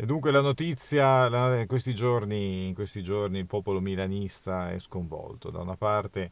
E dunque la notizia, la, in, questi giorni, in questi giorni il popolo milanista è sconvolto. Da una parte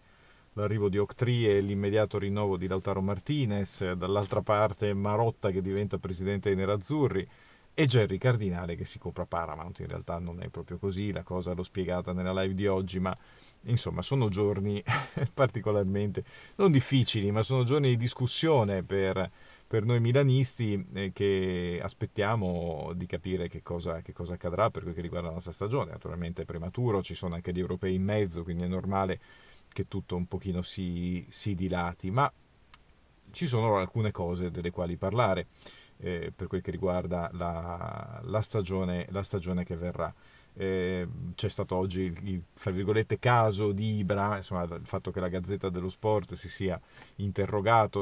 l'arrivo di Octree e l'immediato rinnovo di Lautaro Martinez, dall'altra parte Marotta che diventa presidente dei Nerazzurri e Jerry Cardinale che si compra Paramount. In realtà non è proprio così, la cosa l'ho spiegata nella live di oggi, ma insomma sono giorni particolarmente non difficili, ma sono giorni di discussione per per noi milanisti eh, che aspettiamo di capire che cosa, che cosa, accadrà per quel che riguarda la nostra stagione. Naturalmente è prematuro, ci sono anche gli europei in mezzo, quindi è normale che tutto un pochino si, si dilati, ma ci sono alcune cose delle quali parlare eh, per quel che riguarda la, la, stagione, la stagione che verrà. Eh, c'è stato oggi il, fra virgolette caso di Ibra, insomma, il fatto che la Gazzetta dello Sport si sia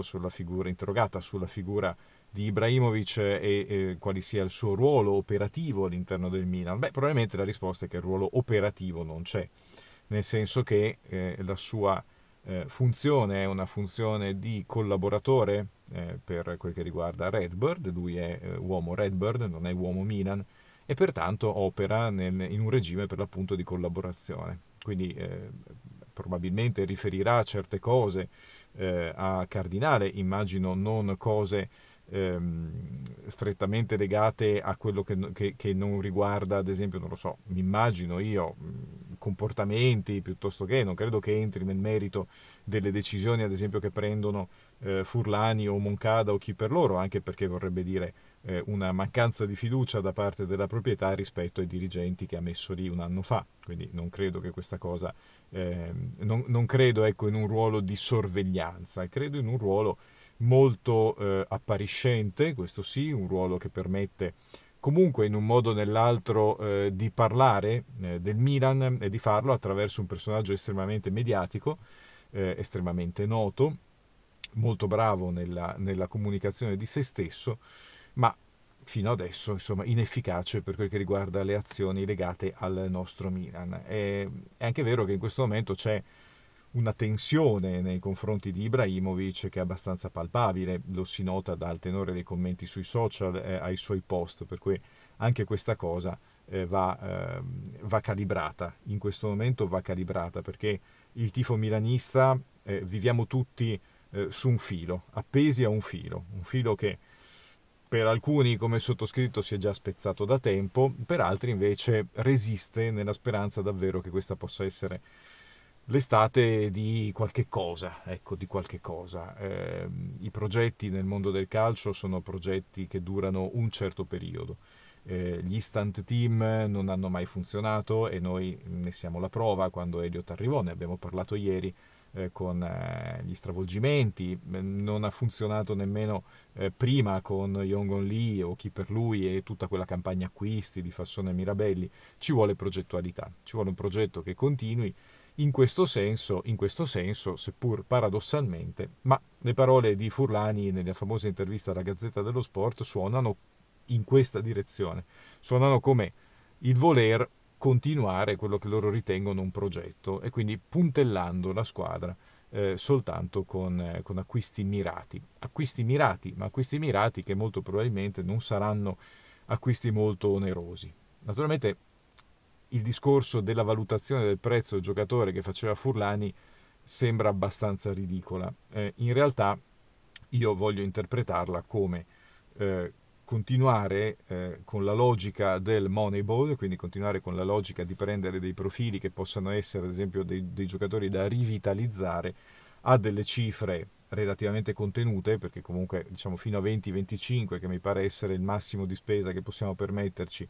sulla figura, interrogata sulla figura di Ibrahimovic e, e, quale sia il suo ruolo operativo all'interno del Milan. Beh, probabilmente la risposta è che il ruolo operativo non c'è, nel senso che eh, la sua eh, funzione è una funzione di collaboratore eh, per quel che riguarda Redbird, lui è eh, uomo Redbird, non è uomo Milan, e pertanto opera nel, in un regime per l'appunto di collaborazione. Quindi eh, probabilmente riferirà certe cose eh, a Cardinale, immagino non cose ehm, strettamente legate a quello che, che, che, non riguarda, ad esempio, non lo so, mi immagino io, comportamenti piuttosto che, non credo che entri nel merito delle decisioni, ad esempio, che prendono eh, Furlani o Moncada o chi per loro, anche perché vorrebbe dire eh, una mancanza di fiducia da parte della proprietà rispetto ai dirigenti che ha messo lì un anno fa. Quindi non credo che questa cosa, eh, non, non, credo ecco, in un ruolo di sorveglianza, credo in un ruolo molto eh, appariscente, questo sì, un ruolo che permette comunque in un modo o nell'altro eh, di parlare eh, del Milan e di farlo attraverso un personaggio estremamente mediatico, eh, estremamente noto, molto bravo nella, nella comunicazione di se stesso ma fino adesso insomma inefficace per quel che riguarda le azioni legate al nostro Milan. È, è anche vero che in questo momento c'è una tensione nei confronti di Ibrahimovic che è abbastanza palpabile, lo si nota dal tenore dei commenti sui social eh, ai suoi post, per cui anche questa cosa eh, va, eh, va, calibrata, in questo momento va calibrata perché il tifo milanista eh, viviamo tutti eh, su un filo, appesi a un filo, un filo che per alcuni come sottoscritto si è già spezzato da tempo, per altri invece resiste nella speranza davvero che questa possa essere l'estate di qualche cosa, ecco, di qualche cosa. Eh, I progetti nel mondo del calcio sono progetti che durano un certo periodo. Eh, gli instant team non hanno mai funzionato e noi ne siamo la prova quando Elliot arrivò, ne abbiamo parlato ieri, eh, con eh, gli stravolgimenti, non ha funzionato nemmeno eh, prima con Yongon Lee o chi per lui e tutta quella campagna acquisti di Fassone Mirabelli, ci vuole progettualità, ci vuole un progetto che continui in questo senso, in questo senso, seppur paradossalmente, ma le parole di Furlani nella famosa intervista alla Gazzetta dello Sport suonano in questa direzione, suonano come il voler continuare quello che loro ritengono un progetto e quindi puntellando la squadra eh, soltanto con, eh, con, acquisti mirati. Acquisti mirati, ma acquisti mirati che molto probabilmente non saranno acquisti molto onerosi. Naturalmente il discorso della valutazione del prezzo del giocatore che faceva Furlani sembra abbastanza ridicola. Eh, in realtà io voglio interpretarla come eh, continuare eh, con la logica del moneyball, quindi continuare con la logica di prendere dei profili che possano essere ad esempio dei, dei giocatori da rivitalizzare a delle cifre relativamente contenute, perché comunque diciamo fino a 20-25 che mi pare essere il massimo di spesa che possiamo permetterci,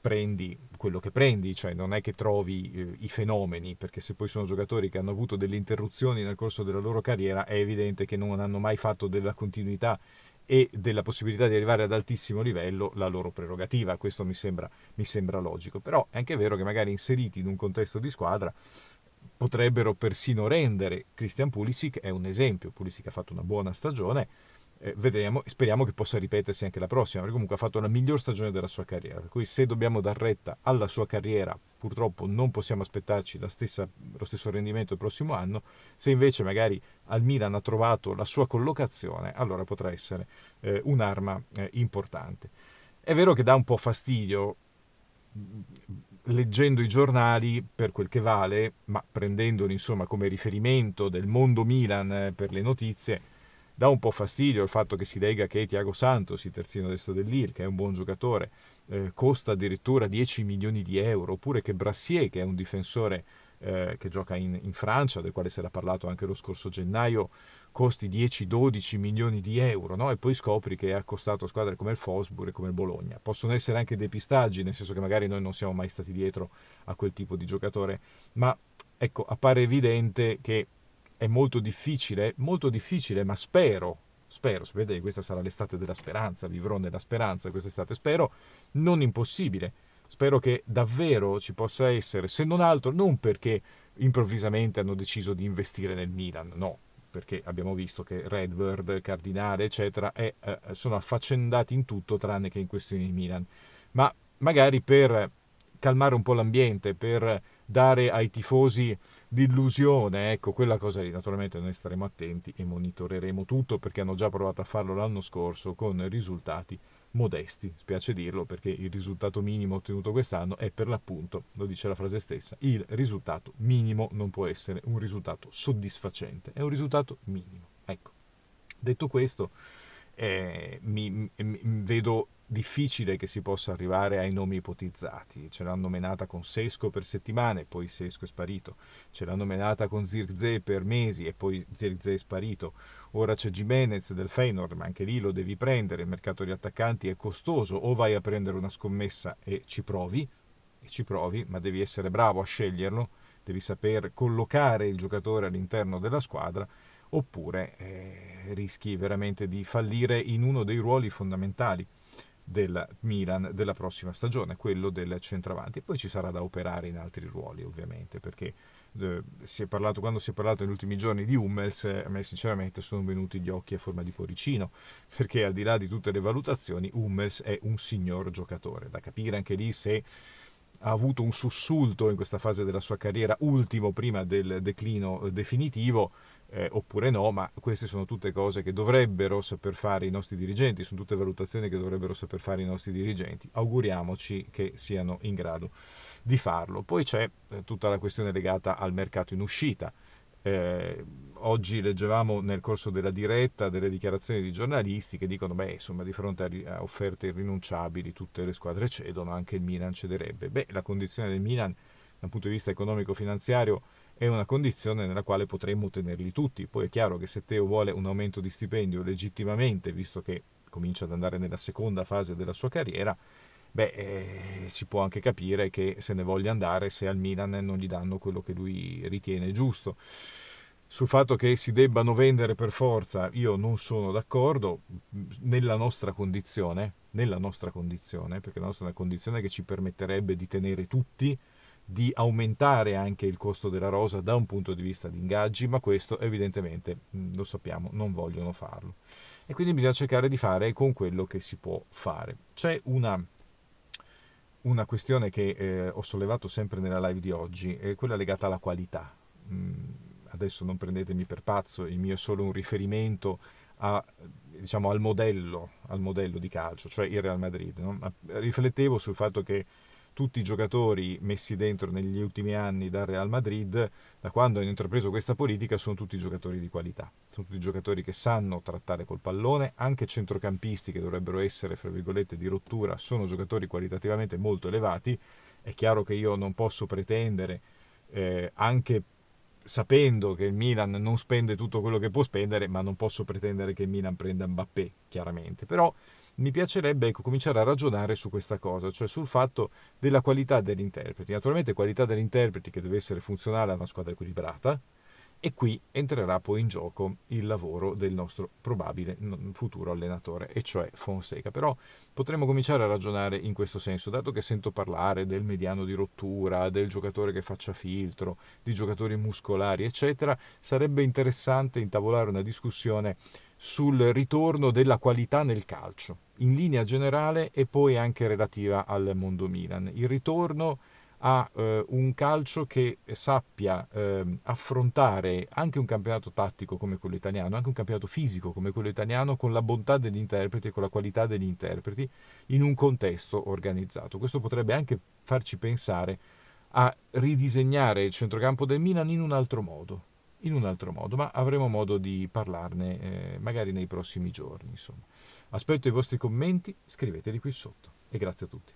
prendi quello che prendi, cioè non è che trovi eh, i fenomeni, perché se poi sono giocatori che hanno avuto delle interruzioni nel corso della loro carriera, è evidente che non hanno mai fatto della continuità e della possibilità di arrivare ad altissimo livello la loro prerogativa, questo mi sembra, mi sembra logico, però è anche vero che magari inseriti in un contesto di squadra potrebbero persino rendere Christian Pulisic è un esempio, Pulisic ha fatto una buona stagione, eh, vedremo e speriamo che possa ripetersi anche la prossima, perché comunque ha fatto la miglior stagione della sua carriera, per cui se dobbiamo dar retta alla sua carriera, purtroppo non possiamo aspettarci stessa, lo stesso rendimento il prossimo anno, se invece magari al Milan ha trovato la sua collocazione, allora potrà essere eh, un'arma eh, importante. È vero che dà un po' fastidio leggendo i giornali per quel che vale, ma prendendoli insomma come riferimento del mondo Milan eh, per le notizie, dà un po' fastidio il fatto che si lega che Tiago Santos, il terzino destro dell'Il, che è un buon giocatore, eh, costa addirittura 10 milioni di euro, oppure che Brassier, che è un difensore eh, che gioca in, in, Francia, del quale si era parlato anche lo scorso gennaio, costi 10-12 milioni di euro, no? e poi scopri che è accostato a squadre come il Fosburg e come il Bologna. Possono essere anche depistaggi, nel senso che magari noi non siamo mai stati dietro a quel tipo di giocatore, ma ecco, appare evidente che è molto difficile, molto difficile, ma spero, spero, sapete che questa sarà l'estate della speranza, vivrò nella speranza quest'estate, spero, non impossibile Spero che davvero ci possa essere, se non altro, non perché improvvisamente hanno deciso di investire nel Milan, no, perché abbiamo visto che Redbird, Cardinale, eccetera, è, eh, sono affaccendati in tutto tranne che in questioni di Milan, ma magari per calmare un po' l'ambiente, per dare ai tifosi l'illusione, ecco, quella cosa lì. Naturalmente noi staremo attenti e monitoreremo tutto perché hanno già provato a farlo l'anno scorso con risultati modesti, spiace dirlo perché il risultato minimo ottenuto quest'anno è per l'appunto, lo dice la frase stessa, il risultato minimo non può essere un risultato soddisfacente, è un risultato minimo. Ecco, detto questo, eh, mi, mi, vedo difficile che si possa arrivare ai nomi ipotizzati. Ce l'hanno menata con Sesco per settimane, poi Sesco è sparito. Ce l'hanno menata con Zirze per mesi e poi Zirze è sparito. Ora c'è Jimenez del Feyenoord, ma anche lì lo devi prendere. Il mercato di attaccanti è costoso. O vai a prendere una scommessa e ci provi, e ci provi, ma devi essere bravo a sceglierlo. Devi saper collocare il giocatore all'interno della squadra oppure eh, rischi veramente di fallire in uno dei ruoli fondamentali del Milan della prossima stagione, quello del centravanti. Poi ci sarà da operare in altri ruoli, ovviamente, perché eh, si è parlato, quando si è parlato negli ultimi giorni di Hummels, eh, a me sinceramente sono venuti gli occhi a forma di cuoricino, perché al di là di tutte le valutazioni, Hummels è un signor giocatore. Da capire anche lì se ha avuto un sussulto in questa fase della sua carriera, ultimo prima del declino definitivo, eh, oppure no, ma queste sono tutte cose che dovrebbero saper fare i nostri dirigenti, sono tutte valutazioni che dovrebbero saper fare i nostri dirigenti. Auguriamoci che siano in grado di farlo. Poi c'è eh, tutta la questione legata al mercato in uscita. Eh, oggi leggevamo nel corso della diretta delle dichiarazioni di giornalisti che dicono beh insomma di fronte a, offerte irrinunciabili tutte le squadre cedono anche il Milan cederebbe beh la condizione del Milan dal punto di vista economico finanziario è una condizione nella quale potremmo tenerli tutti. Poi è chiaro che se Teo vuole un aumento di stipendio legittimamente, visto che comincia ad andare nella seconda fase della sua carriera, beh, eh, si può anche capire che se ne voglia andare se al Milan non gli danno quello che lui ritiene giusto. Sul fatto che si debbano vendere per forza, io non sono d'accordo nella nostra condizione, nella nostra condizione, perché la nostra è una condizione che ci permetterebbe di tenere tutti, di aumentare anche il costo della rosa da un punto di vista di ingaggi, ma questo evidentemente, lo sappiamo, non vogliono farlo. E quindi bisogna cercare di fare con quello che si può fare. C'è una, una questione che eh, ho sollevato sempre nella live di oggi, è quella legata alla qualità. Mm, adesso non prendetemi per pazzo, il mio è solo un riferimento a, diciamo, al, modello, al modello di calcio, cioè il Real Madrid. No? Riflettevo sul fatto che tutti i giocatori messi dentro negli ultimi anni dal Real Madrid, da quando hanno intrapreso questa politica, sono tutti giocatori di qualità. Sono tutti giocatori che sanno trattare col pallone, anche centrocampisti che dovrebbero essere, fra virgolette, di rottura, sono giocatori qualitativamente molto elevati. È chiaro che io non posso pretendere, eh, anche sapendo che il Milan non spende tutto quello che può spendere, ma non posso pretendere che il Milan prenda Mbappé, chiaramente. Però mi piacerebbe ecco, cominciare a ragionare su questa cosa, cioè sul fatto della qualità degli interpreti. Naturalmente qualità degli interpreti che deve essere funzionale a una squadra equilibrata, e qui entrerà poi in gioco il lavoro del nostro probabile futuro allenatore, e cioè Fonseca. Però potremmo cominciare a ragionare in questo senso, dato che sento parlare del mediano di rottura, del giocatore che faccia filtro, di giocatori muscolari, eccetera, sarebbe interessante intavolare una discussione sul ritorno della qualità nel calcio, in linea generale e poi anche relativa al mondo Milan. Il ritorno a eh, un calcio che sappia eh, affrontare anche un campionato tattico come quello italiano, anche un campionato fisico come quello italiano, con la bontà degli interpreti e con la qualità degli interpreti in un contesto organizzato. Questo potrebbe anche farci pensare a ridisegnare il centrocampo del Milan in un altro modo, in un altro modo, ma avremo modo di parlarne eh, magari nei prossimi giorni. Insomma. Aspetto i vostri commenti, scriveteli qui sotto e grazie a tutti.